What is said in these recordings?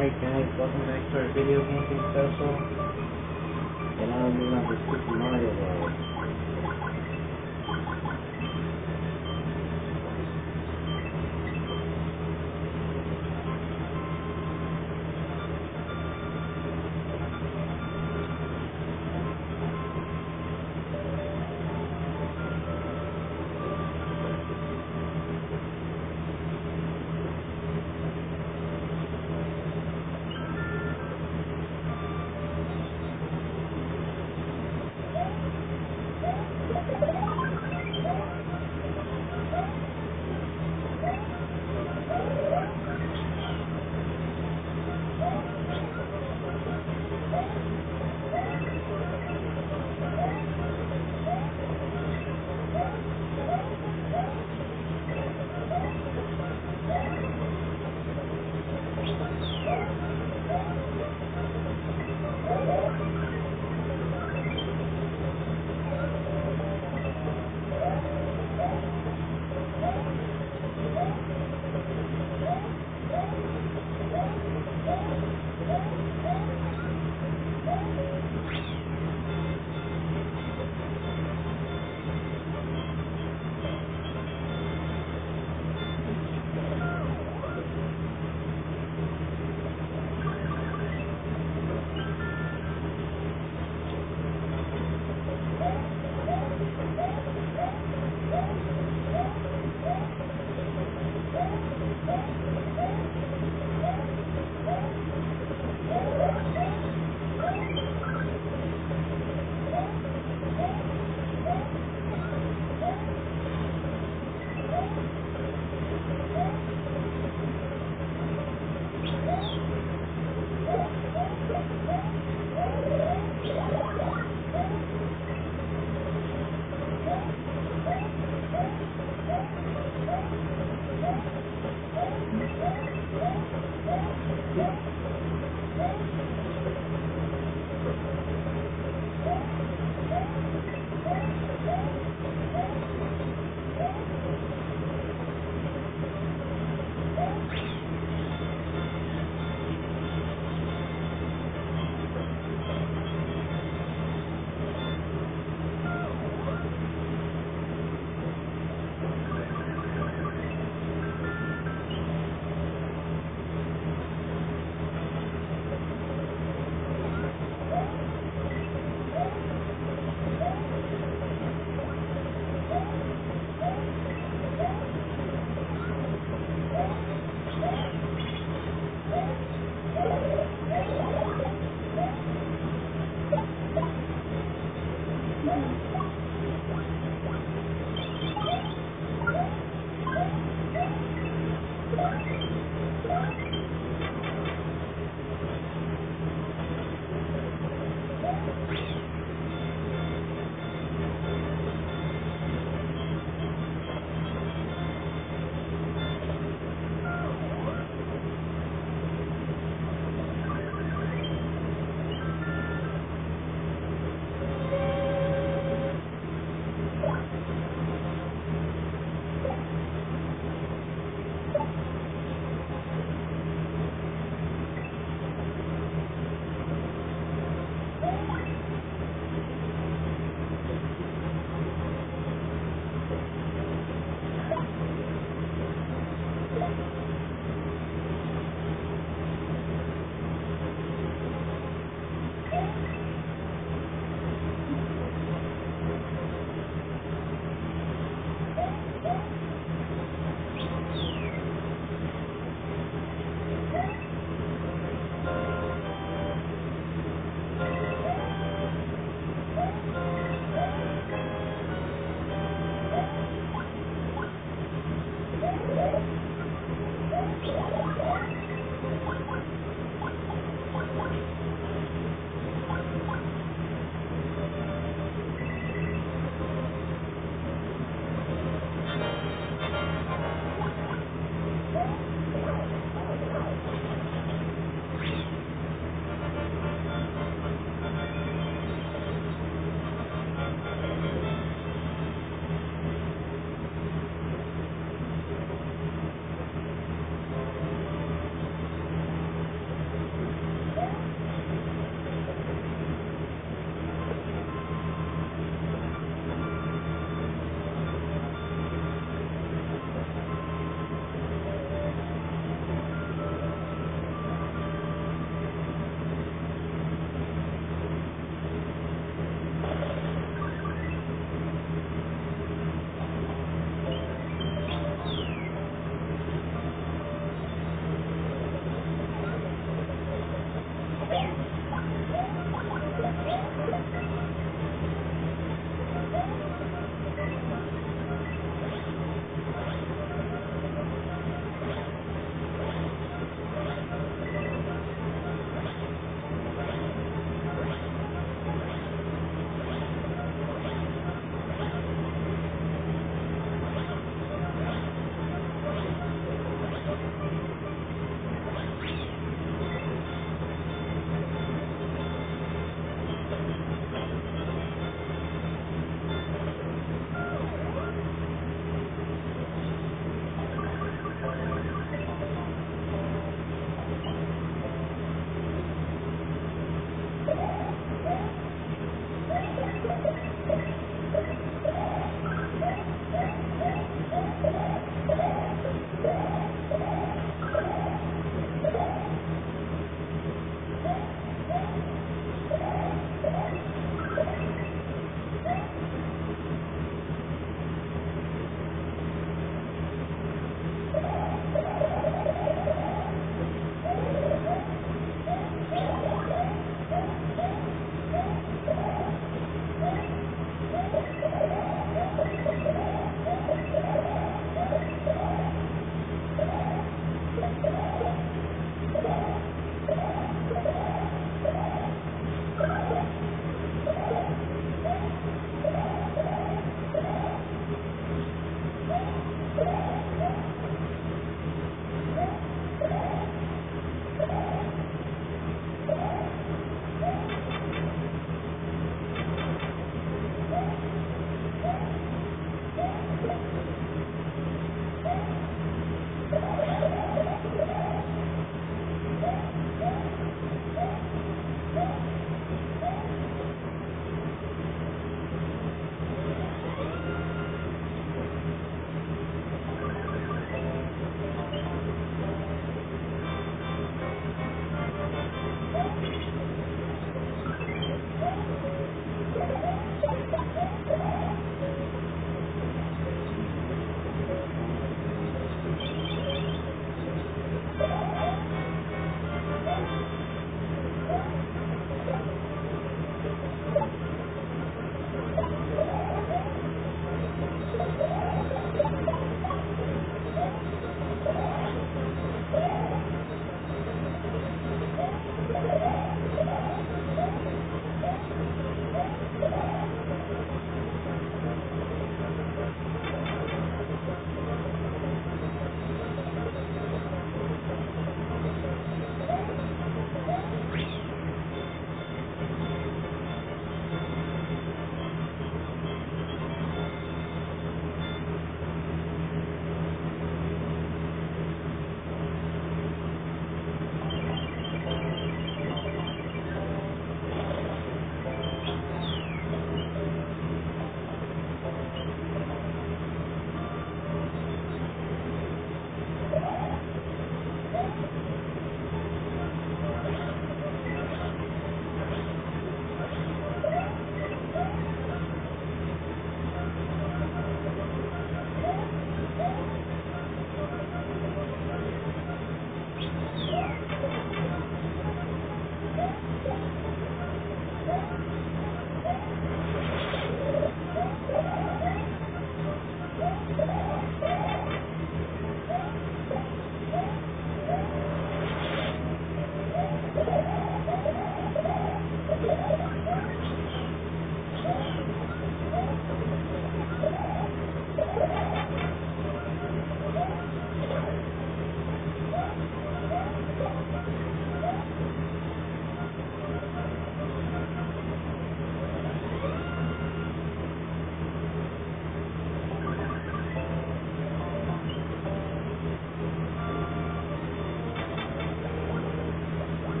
Alright guys, welcome back to our video camping special. And out the Super Mario World.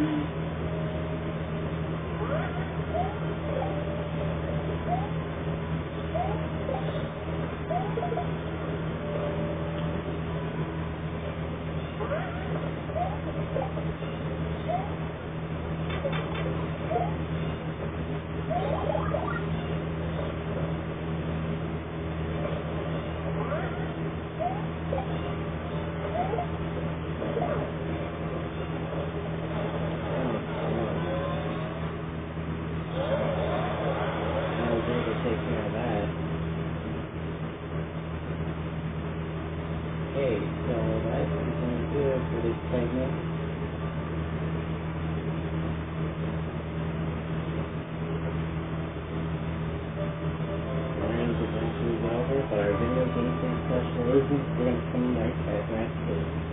Mm-hmm. Okay, so that is going to do for this segment. But our video gameplay special isn't. We're going to come right back.